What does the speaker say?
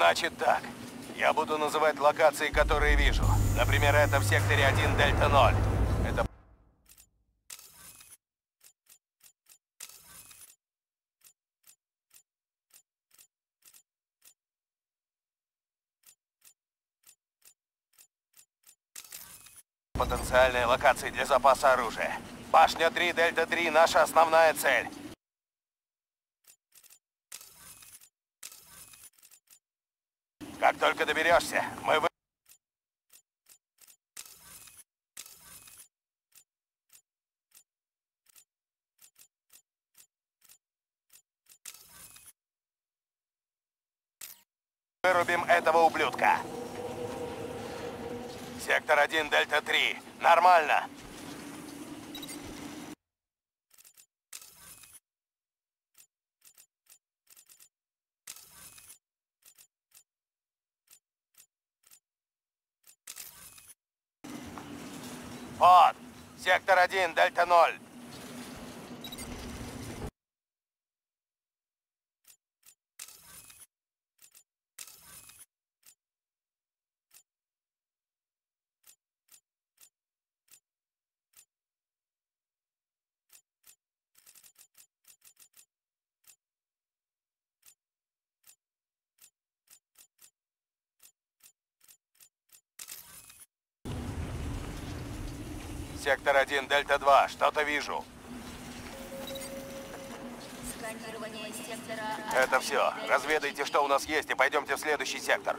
Значит так. Я буду называть локации, которые вижу. Например, это в секторе 1 Дельта 0. Это потенциальные локации для запаса оружия. Башня 3, Дельта 3 — наша основная цель. Как только доберешься, мы вы... Вырубим этого ублюдка. Сектор 1, Дельта 3. Нормально. Вот. Сектор 1, Дельта 0. Сектор 1, Дельта 2. Что-то вижу. Это все. Разведайте, что у нас есть, и пойдемте в следующий сектор.